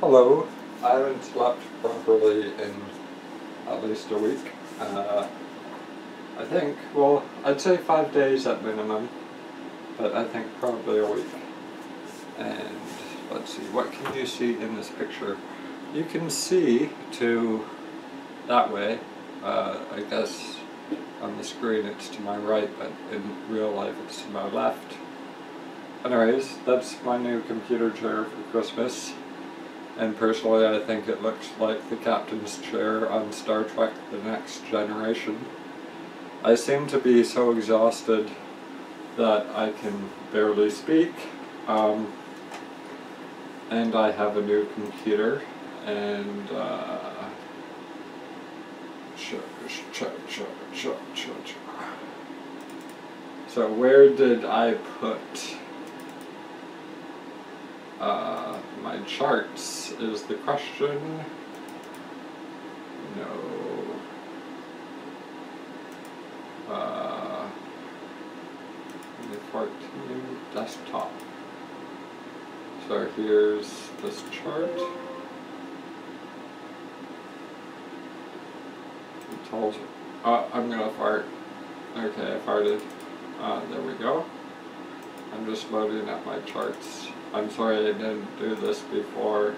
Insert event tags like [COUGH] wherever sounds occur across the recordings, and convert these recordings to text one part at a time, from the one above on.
Hello. I haven't slept properly in at least a week. Uh, I think, well, I'd say five days at minimum, but I think probably a week. And let's see, what can you see in this picture? You can see to that way, uh, I guess on the screen it's to my right, but in real life it's to my left. Anyways, that's my new computer chair for Christmas. And personally I think it looks like the captain's chair on Star Trek The Next Generation. I seem to be so exhausted that I can barely speak. Um, and I have a new computer and uh, so where did I put uh, my charts is the question. No. Uh, 14 desktop. So here's this chart. It tells, uh, I'm gonna fart. Okay, I farted. Uh, there we go. I'm just loading up my charts. I'm sorry I didn't do this before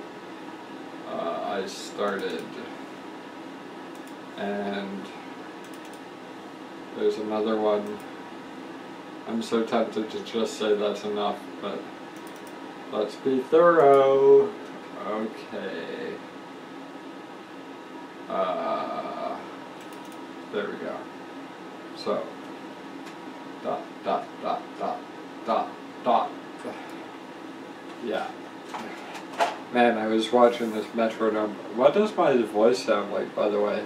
uh, I started. And there's another one. I'm so tempted to just say that's enough, but let's be thorough. Okay. Uh, there we go. So, Man, I was watching this metronome. What does my voice sound like, by the way?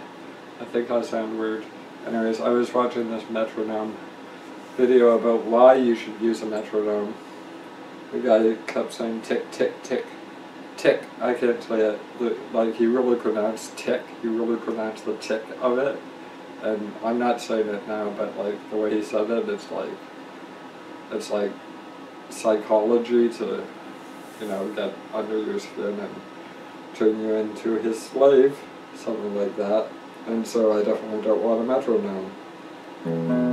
I think I sound weird. Anyways, I was watching this metronome video about why you should use a metronome. The guy kept saying tick, tick, tick, tick. I can't tell you, like he really pronounced tick. He really pronounced the tick of it. And I'm not saying it now, but like the way he said it, it's like, it's like psychology to you know, get under your skin and turn you into his slave, something like that. And so I definitely don't want a metronome.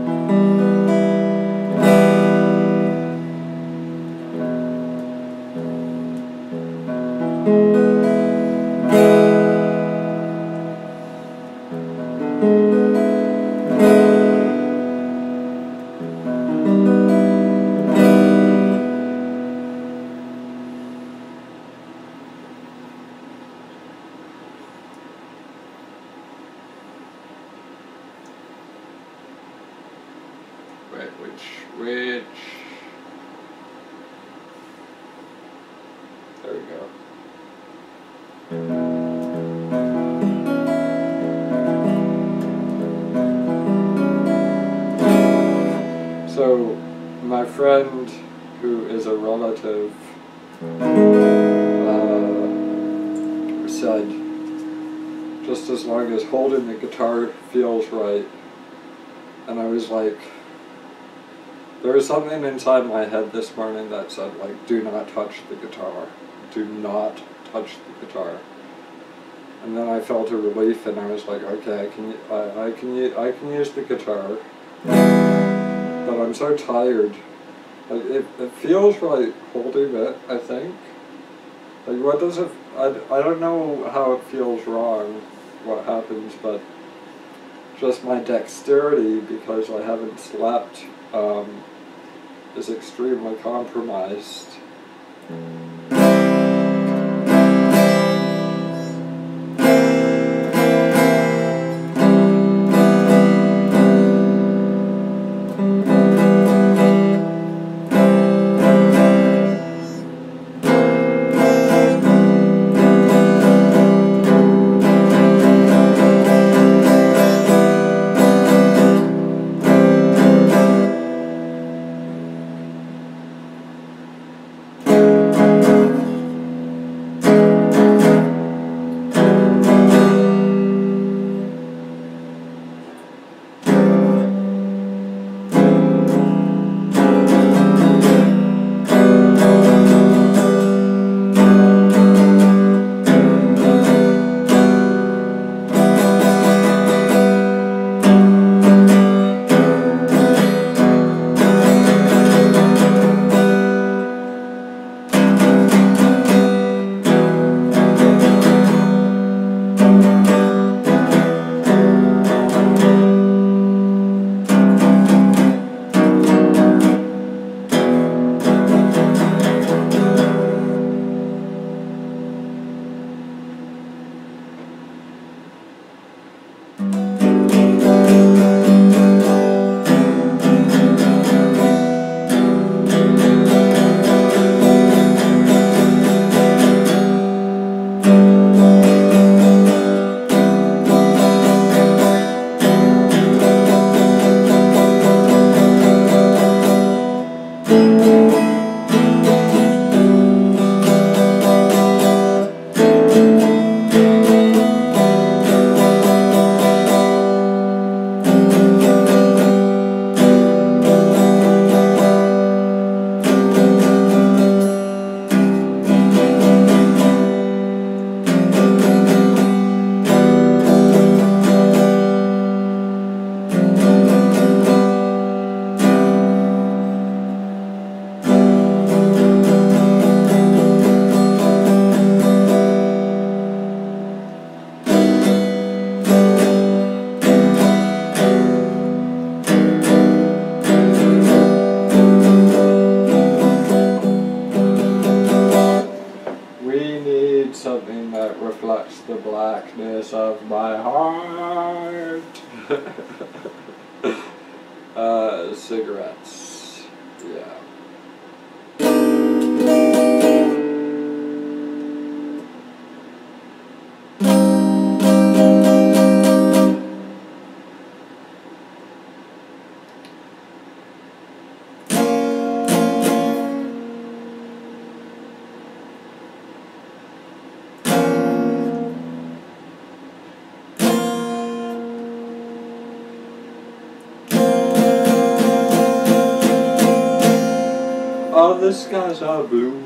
Something inside my head this morning that said, like, do not touch the guitar. Do not touch the guitar. And then I felt a relief, and I was like, okay, I can, I, I can, I can use the guitar, but I'm so tired. Like, it, it feels right holding it. I think. Like, what does it? I, I don't know how it feels wrong. What happens, but just my dexterity because I haven't slept. Um, is extremely compromised. Mm. The skies are blue.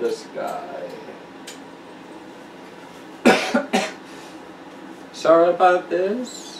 This guy. [COUGHS] Sorry about this.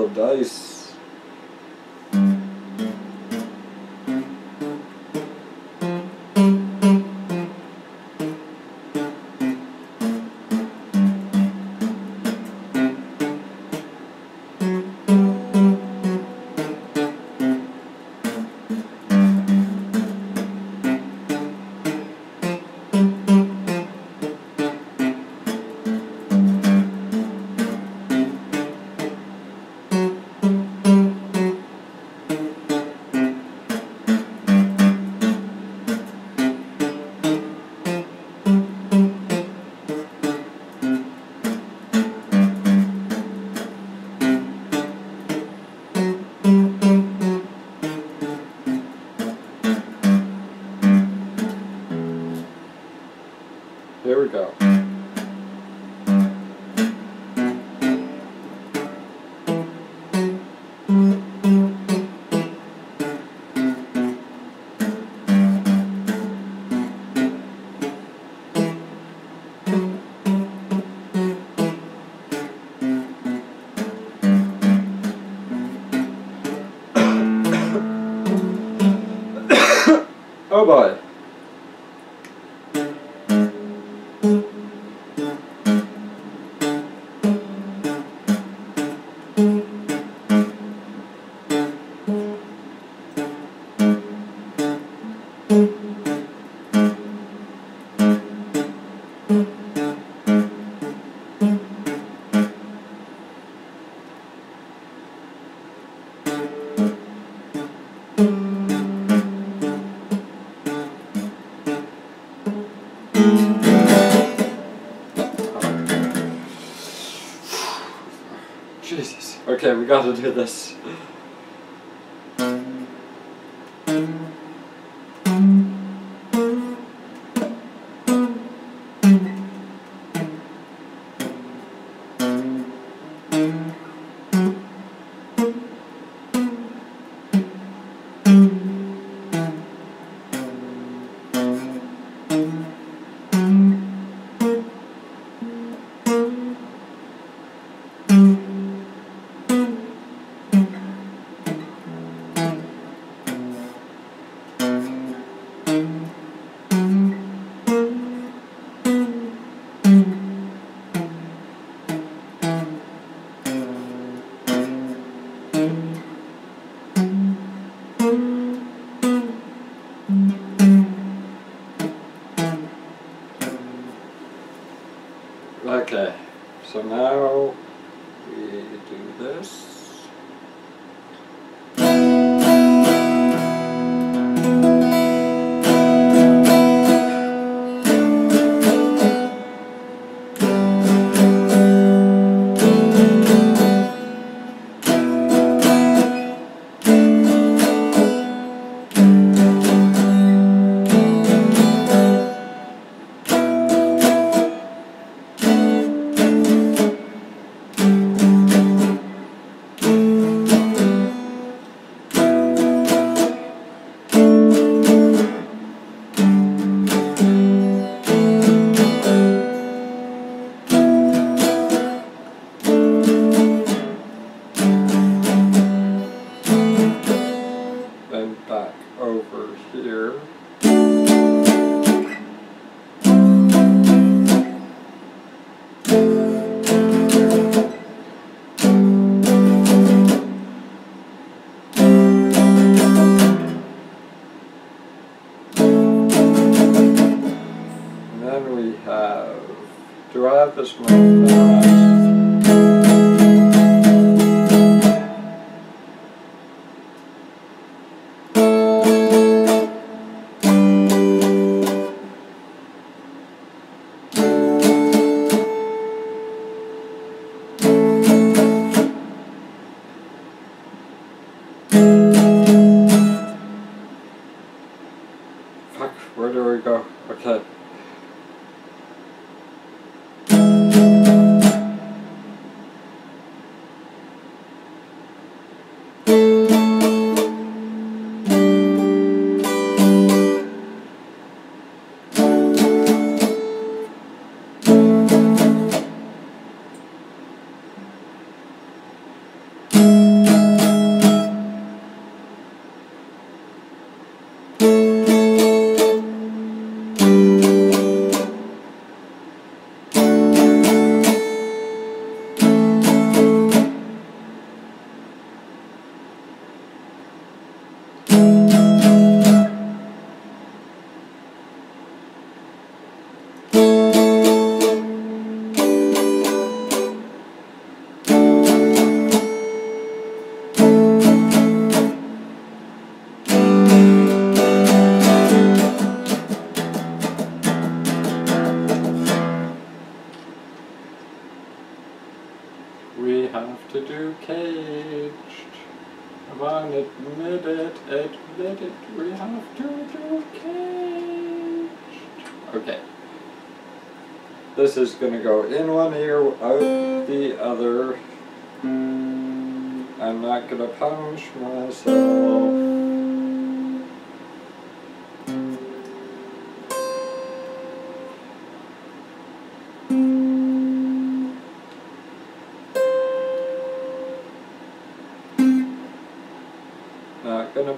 Roll of gotta do this. So now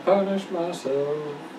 punish myself.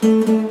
Música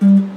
I'm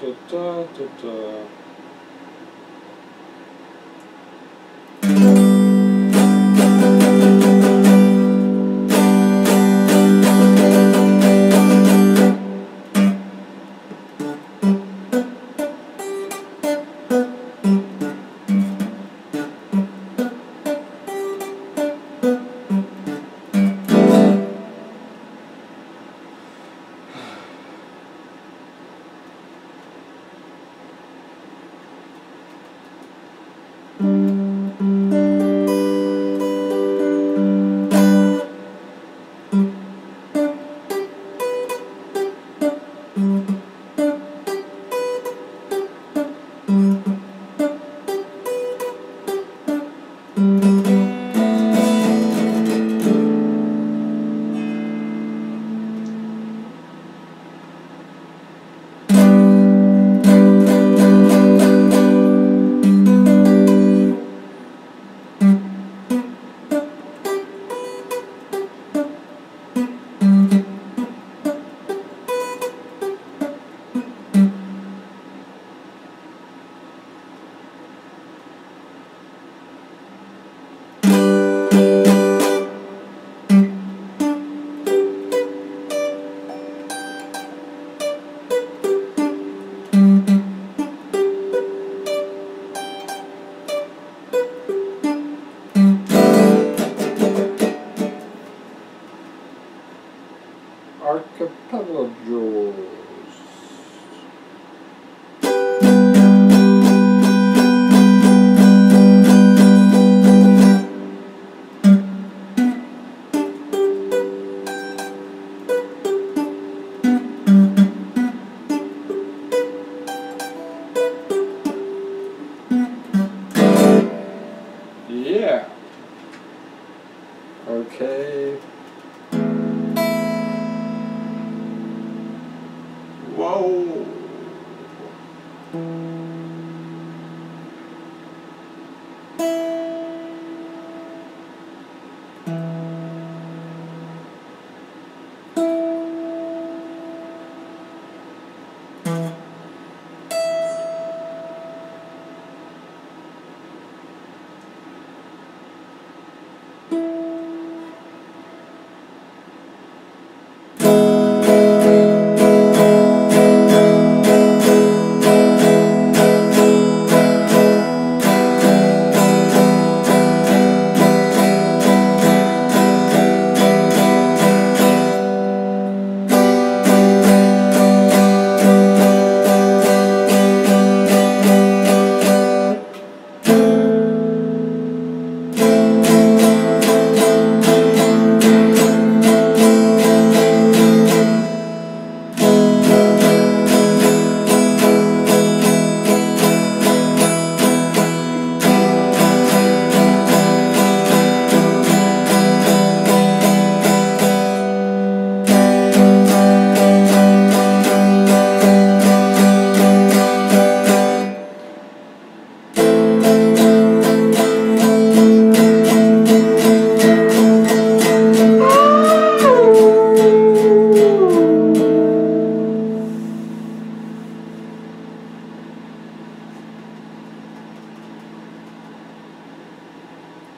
짜짜짜짜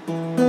Okay.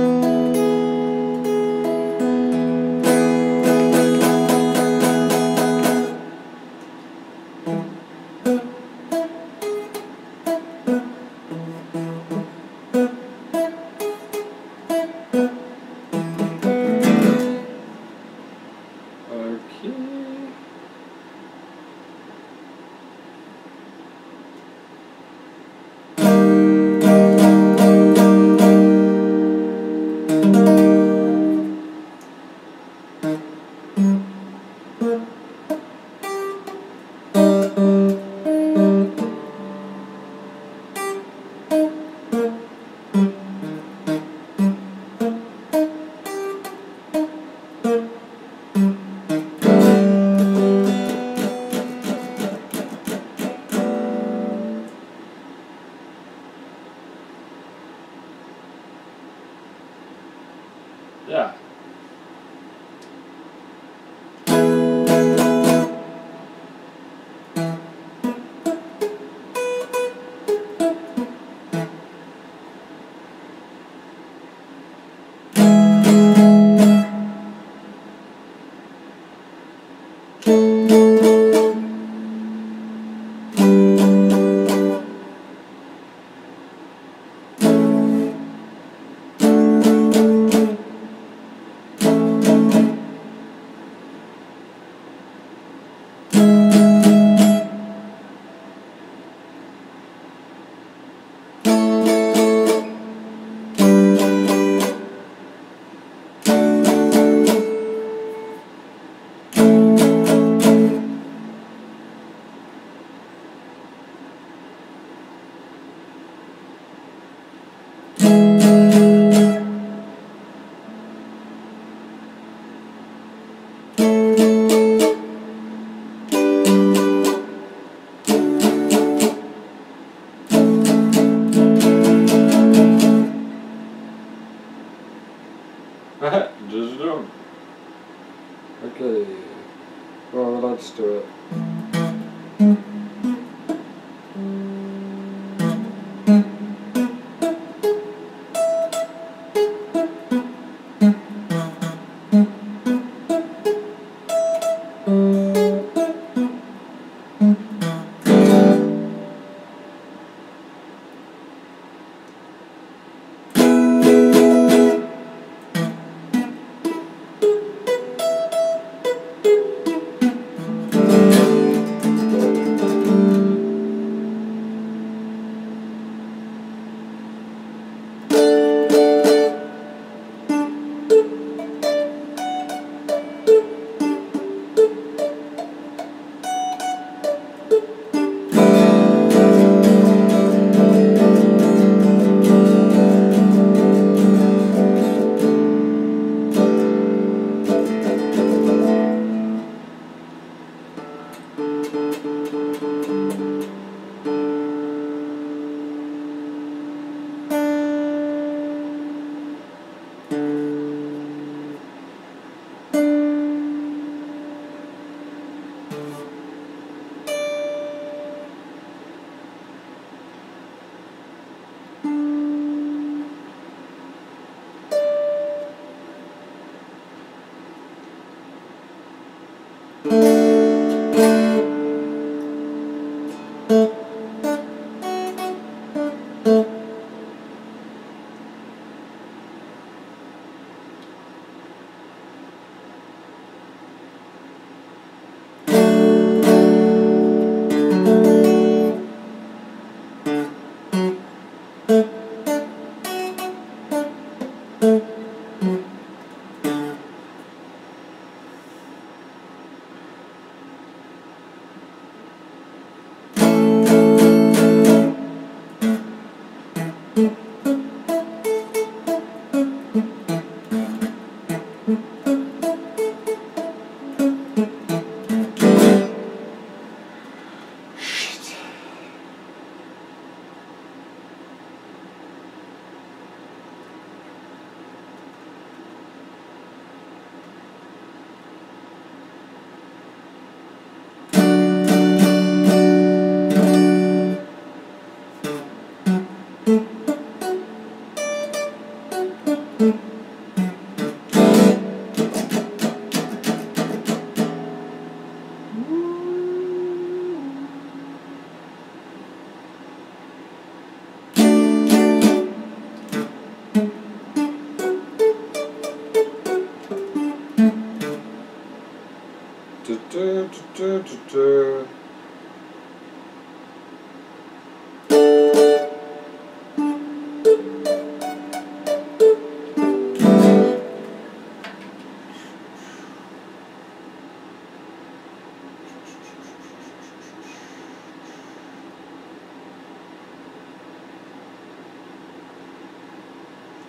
Shit.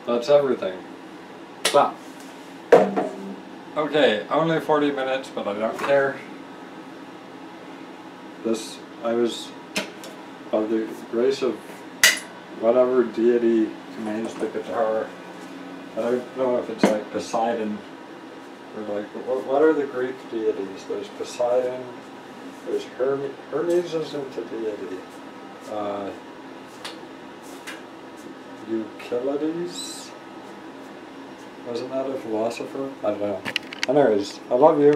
That's everything. Stop. Okay, only 40 minutes, but I don't care. This, I was, by the grace of whatever deity commands the guitar, I don't know if it's like Poseidon, or like, what, what are the Greek deities? There's Poseidon, there's Hermes, Hermes isn't a deity. Uh, Euclides? Wasn't that a philosopher? I don't know. Anyways, I love you.